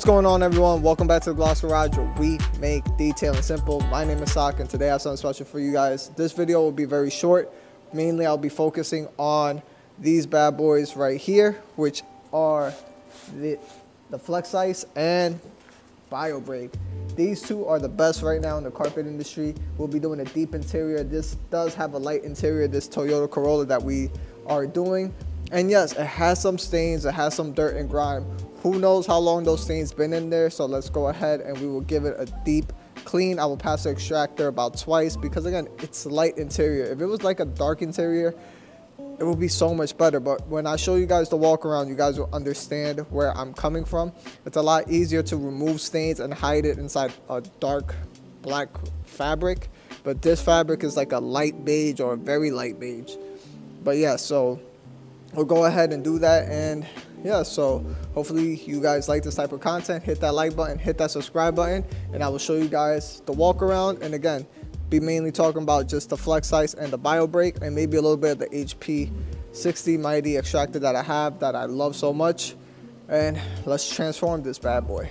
What's going on everyone? Welcome back to the Gloss Garage where we make detailing simple. My name is Sak and today I have something special for you guys. This video will be very short. Mainly I'll be focusing on these bad boys right here, which are the, the Flex Ice and BioBreak. These two are the best right now in the carpet industry. We'll be doing a deep interior. This does have a light interior, this Toyota Corolla that we are doing. And yes, it has some stains, it has some dirt and grime. Who knows how long those stains been in there? So let's go ahead and we will give it a deep clean. I will pass the extractor about twice because again, it's light interior. If it was like a dark interior, it will be so much better. But when I show you guys the walk around, you guys will understand where I'm coming from. It's a lot easier to remove stains and hide it inside a dark black fabric. But this fabric is like a light beige or a very light beige. But yeah, so we'll go ahead and do that and yeah, so hopefully you guys like this type of content. Hit that like button, hit that subscribe button, and I will show you guys the walk around. And again, be mainly talking about just the flex ice and the BioBreak and maybe a little bit of the HP 60 Mytee extractor that I have that I love so much. And let's transform this bad boy.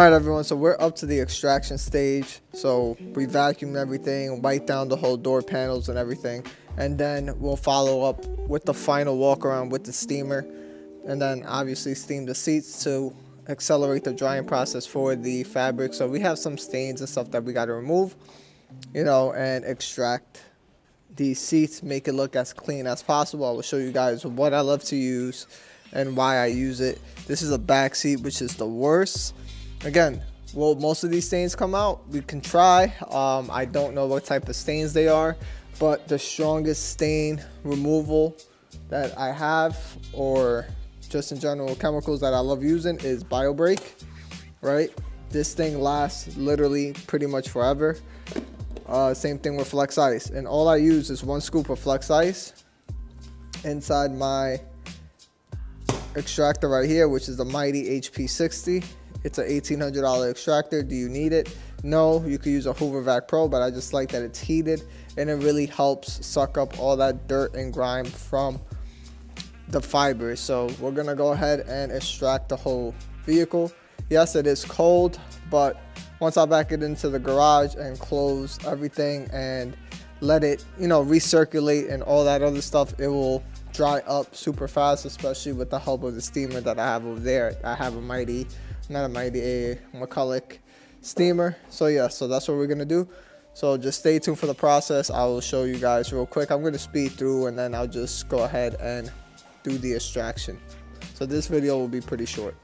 All right, everyone. So we're up to the extraction stage. So we vacuum everything, wipe down the whole door panels and everything, and then we'll follow up with the final walk around with the steamer, and then obviously steam the seats to accelerate the drying process for the fabric. So we have some stains and stuff that we got to remove, you know, and extract these seats, make it look as clean as possible. I will show you guys what I love to use and why I use it. This is a back seat, which is the worst again, will most of these stains come out. We can try. Um, I don't know what type of stains they are, but the strongest stain removal that I have, or just in general chemicals that I love using, is BioBreak, Right? This thing lasts literally pretty much forever. Uh, same thing with Flex Ice, and all I use is one scoop of Flex Ice inside my extractor right here, which is the Mytee HP60 it's an $1,800 extractor. Do you need it? No, you could use a Hoover Vac Pro, but I just like that it's heated and it really helps suck up all that dirt and grime from the fibers. So we're gonna go ahead and extract the whole vehicle. Yes, it is cold, but once I back it into the garage and close everything and let it, you know, recirculate and all that other stuff, it will dry up super fast, especially with the help of the steamer that I have over there. I have a Mighty not a mighty a McCulloch steamer. So yeah, so that's what we're gonna do. So just stay tuned for the process. I will show you guys real quick. I'm gonna speed through and then I'll just go ahead and do the extraction. So this video will be pretty short.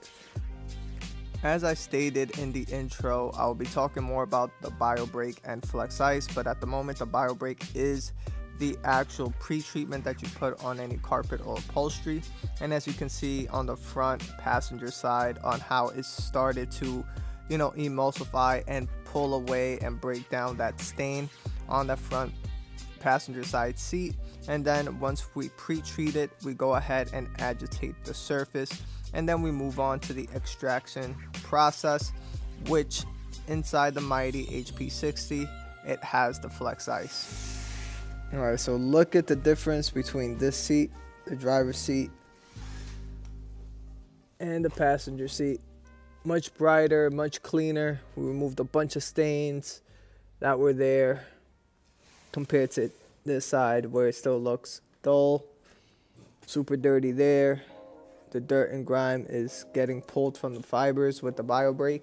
As I stated in the intro, I'll be talking more about the BioBreak and Flex Ice, but at the moment the BioBreak is the actual pre-treatment that you put on any carpet or upholstery. And as you can see on the front passenger side on how it started to you know emulsify and pull away and break down that stain on the front passenger side seat. And then once we pre-treat it we go ahead and agitate the surface. And then we move on to the extraction process which inside the Mytee HP60 it has the flex ice all right, so look at the difference between this seat, the driver's seat, and the passenger seat. Much brighter, much cleaner. We removed a bunch of stains that were there compared to this side where it still looks dull, super dirty there. The dirt and grime is getting pulled from the fibers with the BioBreak.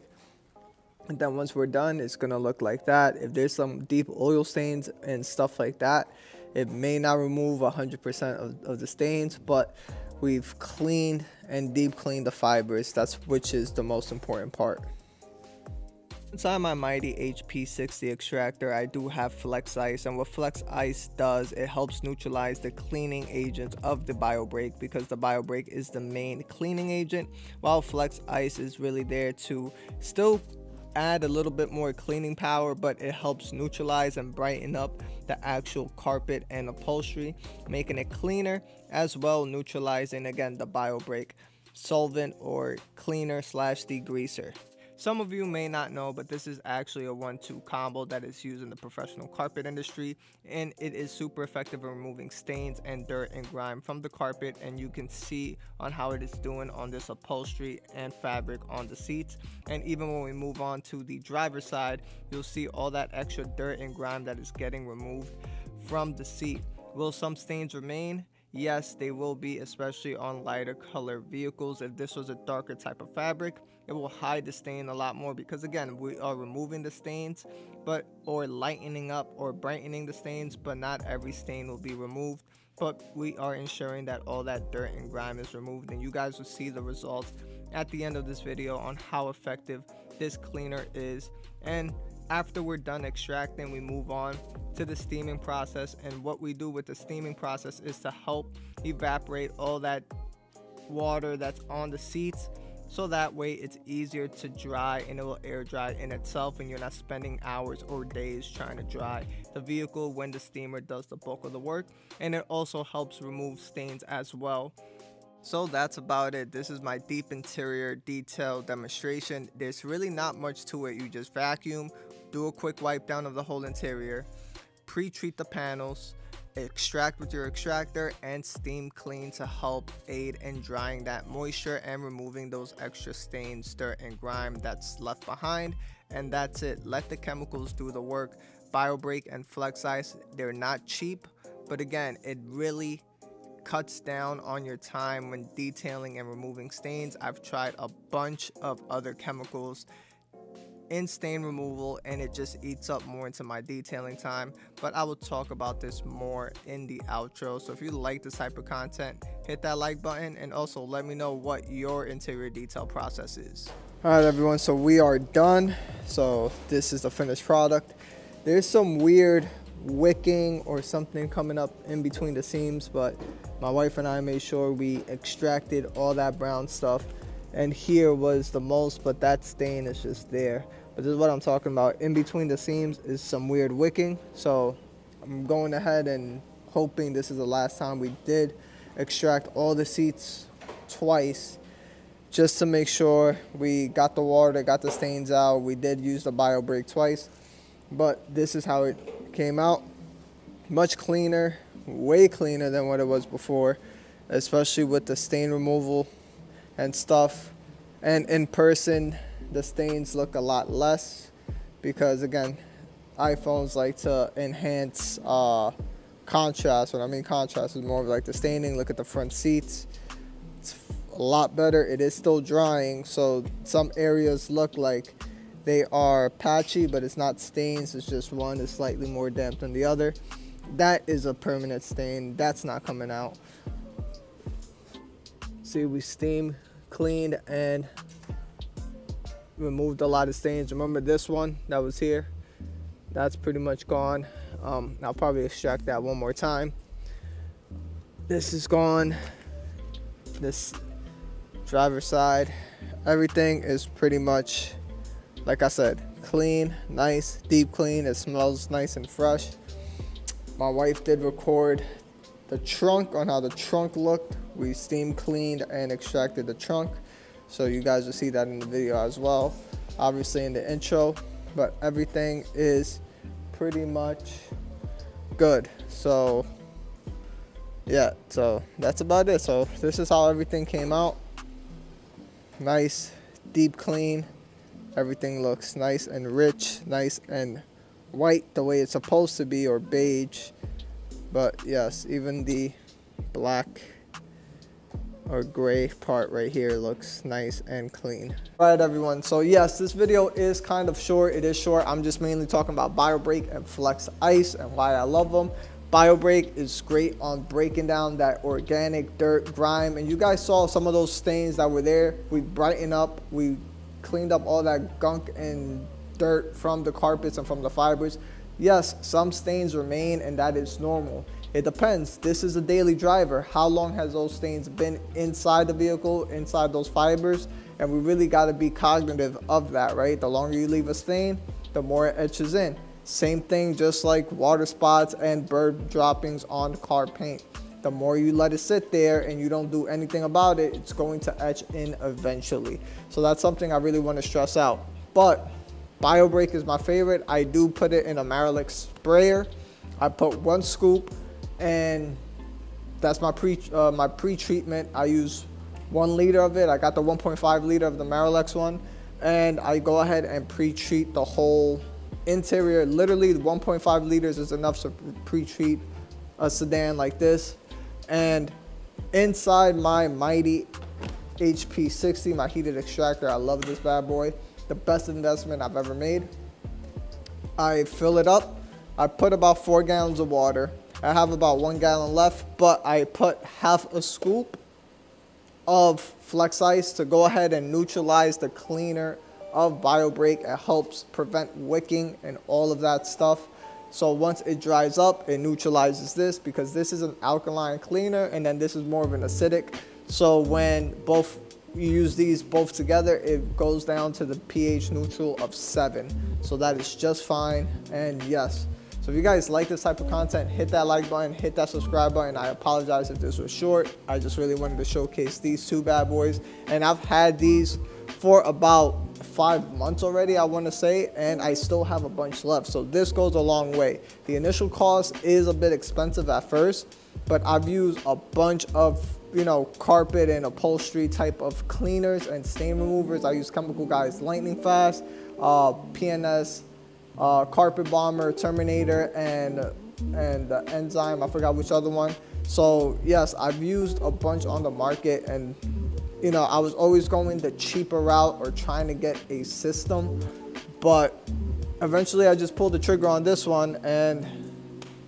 And then once we're done, it's gonna look like that. If there's some deep oil stains and stuff like that, it may not remove 100% of, of the stains, but we've cleaned and deep cleaned the fibers. That's which is the most important part. Inside my Mytee HP60 extractor, I do have Flex Ice, and what Flex Ice does, it helps neutralize the cleaning agent of the BioBreak because the BioBreak is the main cleaning agent, while Flex Ice is really there to still add a little bit more cleaning power, but it helps neutralize and brighten up the actual carpet and upholstery, making it cleaner as well neutralizing again the bio break solvent or cleaner slash degreaser. Some of you may not know, but this is actually a one-two combo that is used in the professional carpet industry, and it is super effective in removing stains and dirt and grime from the carpet, and you can see on how it is doing on this upholstery and fabric on the seats. And even when we move on to the driver's side, you'll see all that extra dirt and grime that is getting removed from the seat. Will some stains remain? Yes, they will be, especially on lighter color vehicles. If this was a darker type of fabric, it will hide the stain a lot more because again, we are removing the stains, but or lightening up or brightening the stains, but not every stain will be removed. But we are ensuring that all that dirt and grime is removed, and you guys will see the results at the end of this video on how effective this cleaner is. And after we're done extracting, we move on to the steaming process. And what we do with the steaming process is to help evaporate all that water that's on the seats so that way it's easier to dry and it will air dry in itself and you're not spending hours or days trying to dry the vehicle when the steamer does the bulk of the work and it also helps remove stains as well so that's about it. This is my deep interior detail demonstration. There's really not much to it. You just vacuum, do a quick wipe down of the whole interior, pre-treat the panels, extract with your extractor and steam clean to help aid in drying that moisture and removing those extra stains, dirt and grime that's left behind. And that's it. Let the chemicals do the work. BioBreak and Flex Ice, they're not cheap, but again, it really cuts down on your time when detailing and removing stains. I've tried a bunch of other chemicals in stain removal and it just eats up more into my detailing time but I will talk about this more in the outro. So if you like this type of content hit that like button and also let me know what your interior detail process is. Alright everyone so we are done. So this is the finished product. There's some weird wicking or something coming up in between the seams but my wife and I made sure we extracted all that brown stuff and here was the most but that stain is just there. But this is what I'm talking about. In between the seams is some weird wicking. So I'm going ahead and hoping this is the last time we did extract all the seats twice just to make sure we got the water got the stains out. We did use the BioBreak twice but this is how it came out. Much cleaner way cleaner than what it was before especially with the stain removal and stuff. And in person, the stains look a lot less because again, iPhones like to enhance uh, contrast. What I mean contrast is more of like the staining. Look at the front seats. It's a lot better. It is still drying, so some areas look like they are patchy, but it's not stains. It's just one is slightly more damp than the other. That is a permanent stain. That's not coming out. See, we steam cleaned and removed a lot of stains. Remember this one that was here? That's pretty much gone. Um, I'll probably extract that one more time. This is gone. This driver side, everything is pretty much, like I said, clean, nice, deep clean. It smells nice and fresh. My wife did record the trunk on how the trunk looked. We steam cleaned and extracted the trunk. So you guys will see that in the video as well obviously in the intro. But everything is pretty much good. So yeah so that's about it. So this is how everything came out. Nice deep clean. Everything looks nice and rich nice and white the way it's supposed to be or beige but yes even the black or gray part right here looks nice and clean. All right, everyone. So yes, this video is kind of short. It is short. I'm just mainly talking about BioBreak and Flex Ice and why I love them. BioBreak is great on breaking down that organic dirt, grime, and you guys saw some of those stains that were there. We brightened up, we cleaned up all that gunk and dirt from the carpets and from the fibers. Yes, some stains remain and that is normal. It depends. This is a daily driver. How long has those stains been inside the vehicle, inside those fibers? And we really got to be cognitive of that, right? The longer you leave a stain, the more it etches in. Same thing, just like water spots and bird droppings on car paint. The more you let it sit there and you don't do anything about it, it's going to etch in eventually. So that's something I really want to stress out. But BioBreak is my favorite. I do put it in a Marolex sprayer. I put one scoop and that's my pre uh, my pre-treatment. I use one liter of it. I got the 1.5 liter of the Marolex one, and I go ahead and pre-treat the whole interior. Literally, 1.5 liters is enough to pre-treat a sedan like this. And inside my Mytee HP60, my heated extractor, I love this bad boy. The best investment I've ever made. I fill it up. I put about four gallons of water. I have about one gallon left, but I put half a scoop of Flex Ice to go ahead and neutralize the cleaner of BioBreak. It helps prevent wicking and all of that stuff. So once it dries up, it neutralizes this because this is an alkaline cleaner and then this is more of an acidic. So when both you use these both together, it goes down to the pH neutral of seven. So that is just fine. And yes, so if you guys like this type of content, hit that like button, hit that subscribe button. I apologize if this was short. I just really wanted to showcase these two bad boys. And I've had these for about five months already, I want to say, and I still have a bunch left. So this goes a long way. The initial cost is a bit expensive at first, but I've used a bunch of you know, carpet and upholstery type of cleaners and stain removers. I use Chemical Guys Lightning Fast, uh, P&S, uh, Carpet Bomber, Terminator, and and uh, Enzyme. I forgot which other one. So yes, I've used a bunch on the market and you know, I was always going the cheaper route or trying to get a system, but eventually I just pulled the trigger on this one and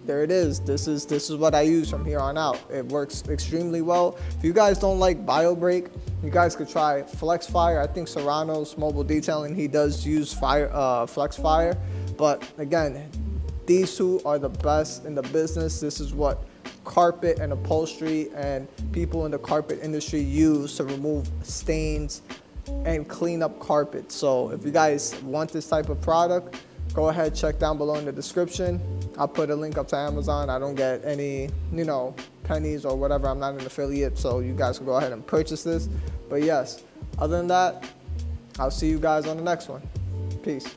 there it is. This is this is what I use from here on out. It works extremely well. If you guys don't like BioBreak, you guys could try Flex Fire. I think Serrano's mobile detailing he does use fire uh, Flex Fire, but again, these two are the best in the business. This is what carpet and upholstery and people in the carpet industry use to remove stains and clean up carpet. So if you guys want this type of product, go ahead, check down below in the description. I'll put a link up to Amazon. I don't get any, you know, pennies or whatever. I'm not an affiliate, so you guys can go ahead and purchase this. But yes, other than that, I'll see you guys on the next one. Peace.